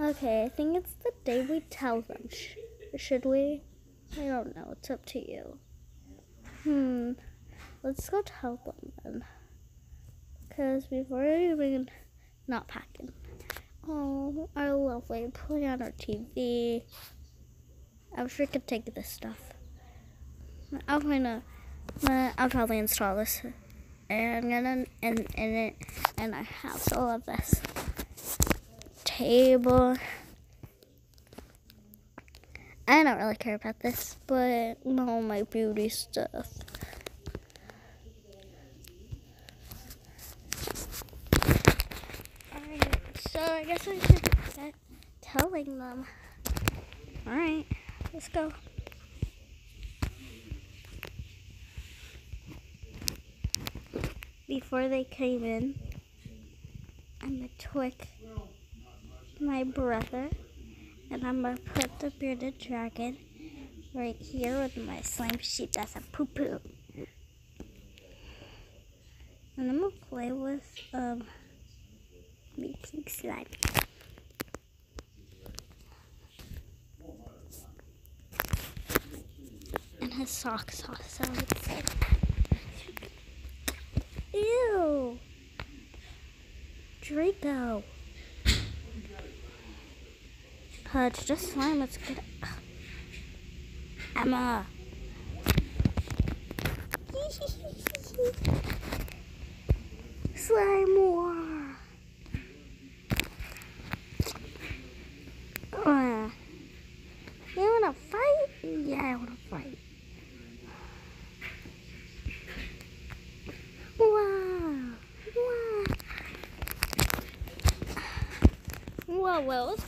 Okay, I think it's the day we tell them. Sh- should we? I don't know. It's up to you. Hmm. Let's go tell them then. Because we've already been not packing. Oh, our lovely play on our TV. I wish we could take this stuff. I'll find a. uh, I'll probably install this. And I'm gonna and in it and I have all of this table. I don't really care about this, but all my beauty stuff. Alright, so I guess I should get telling them. Alright, let's go. Before they came in, I'm gonna twick my brother, and I'm gonna put the bearded dragon right here with my slime sheep. That's a poo poo. And I'm gonna play with um making slime. And his socks also. Ew. Draco. Uh, it's just slime. Let's get Emma. slime war. Uh, you wanna fight? Yeah, I wanna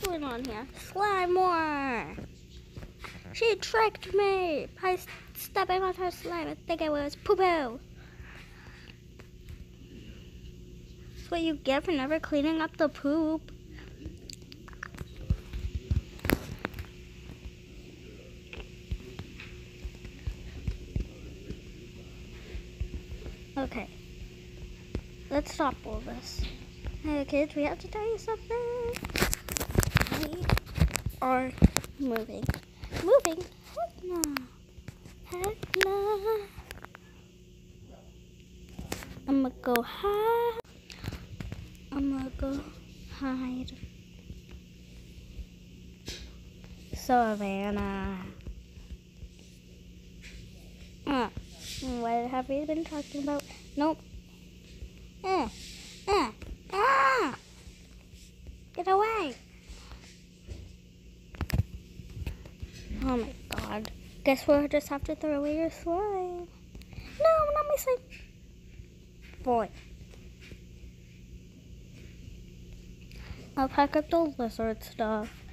Going on here? Slime war. She tricked me by stepping on her slime. I think it was poo poo. That's what you get for never cleaning up the poop. Okay. Let's stop all this. Hey kids, we have to tell you something. Are moving. Moving? I'm gonna go hide. I'm gonna go hide. Savannah. Uh, what have we been talking about? Nope. Uh, uh, ah! Get away! Oh my god. Guess we'll just have to throw away your slime. No, not my slime. Boy. I'll pack up the lizard stuff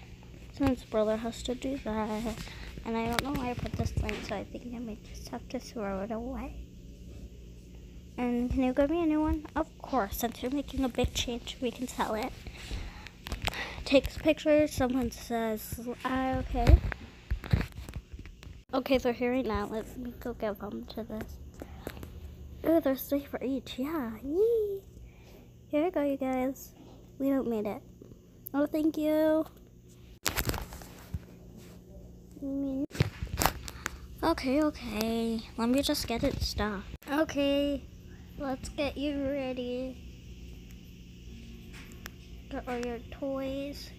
since brother has to do that. And I don't know why I put this thing, so I think I may just have to throw it away. And can you give me a new one? Of course, since you're making a big change, we can sell it. Takes pictures, someone says, uh, okay. Okay, so here right now, let me go give them to this. Oh, there's three for each, yeah. Yee. Here we go, you guys. We don't made it. Oh, thank you. Okay, okay. Let me just get it stuff. Okay, let's get you ready. Get all your toys.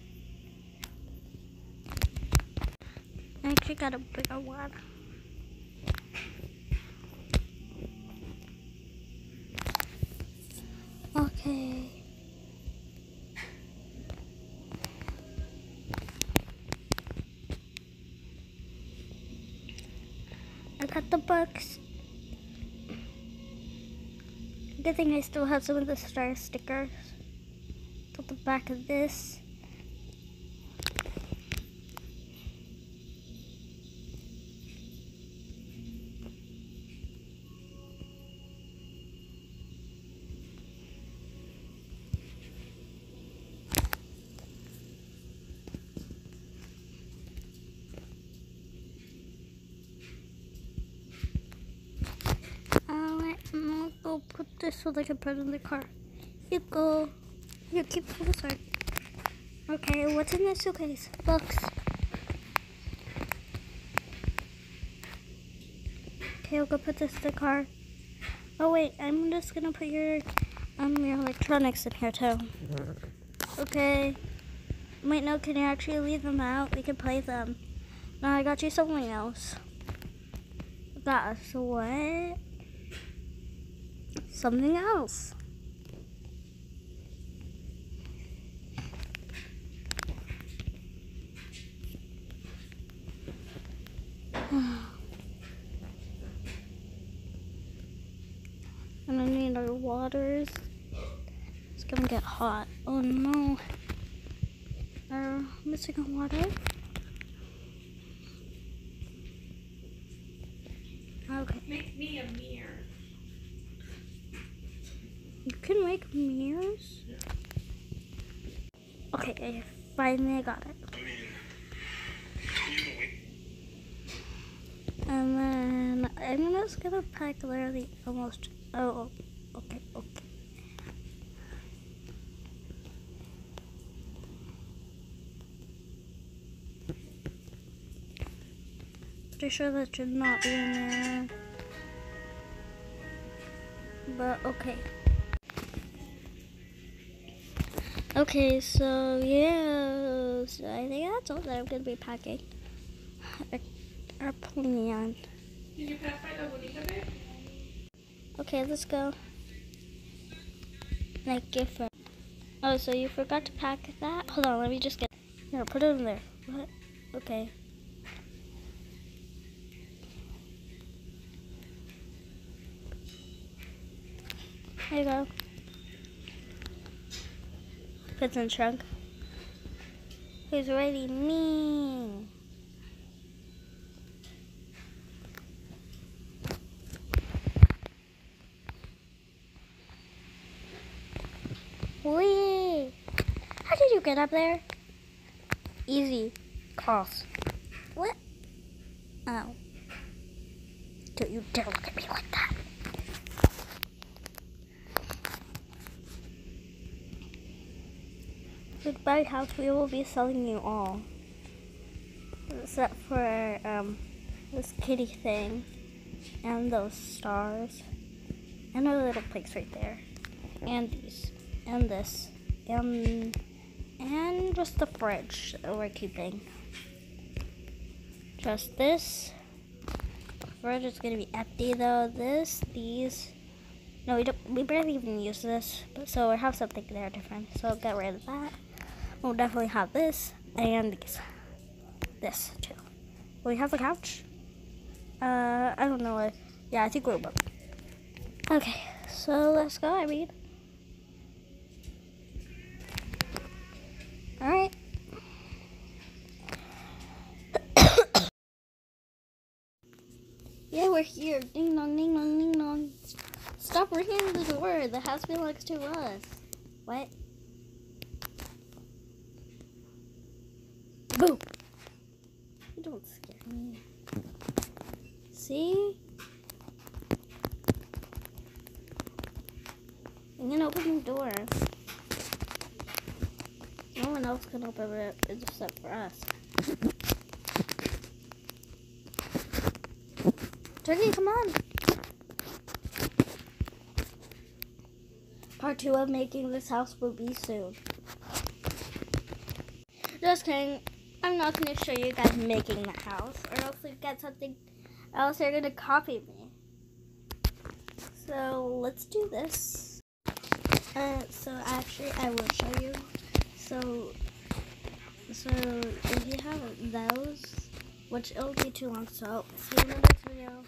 I actually got a bigger one. Okay. I got the books. Good thing I still have some of the star stickers. Got the back of this. Put this so they can put it in the car. You go. You keep the sword. Okay, what's in this suitcase? Books. Okay, I'll go put this in the car. Oh wait, I'm just gonna put your um your electronics in here too. Okay. Wait, no, can you actually leave them out? We can play them. No, I got you something else. Us what? Something else. and I need our waters. It's gonna get hot. Oh no. We're missing water. Okay. Make me a mirror. Can make mirrors? Okay, I finally got it. I mean, know, we- And then I'm just gonna pack literally almost. Oh, oh, okay, okay. Pretty sure that should not be in there. But okay. Okay, so yeah, so I think that's all that I'm gonna be packing. Our, our plan. Did you pass by the bonita bit? Okay, let's go. Like gift wrap. Oh, so you forgot to pack that? Hold on, let me just get. Here, put it in there. What? Okay. There you go. The trunk. Who's really mean. Wee! How did you get up there? Easy. Cross. What? Oh. Don't you dare look at me like that. Goodbye house, we will be selling you all. Except for um this kitty thing and those stars. And a little place right there. And these and this and and just the fridge that we're keeping. Just this. Fridge is gonna be empty though. This, these. No, we don't. We barely even use this, but so we have something there different. So get rid of that. We'll definitely have this and these. This too. Will we have a couch? Uh, I don't know. What, yeah, I think we will. Okay, so let's go. I mean. All right. yeah, we're here. Ding dong, ding dong, ding dong. Stop ringing the door. The house belongs to us. What? Boo! You don't scare me. See? I'm gonna open the door. No one else can open it except for us. Turkey, come on. Part two of making this house will be soon. Just kidding. I'm not going to show you guys making the house, or else you get something else. You're going to copy me. So let's do this. Uh, so actually, I will show you. So, so if you have those, which it'll be too long, so I'll see you in the next video.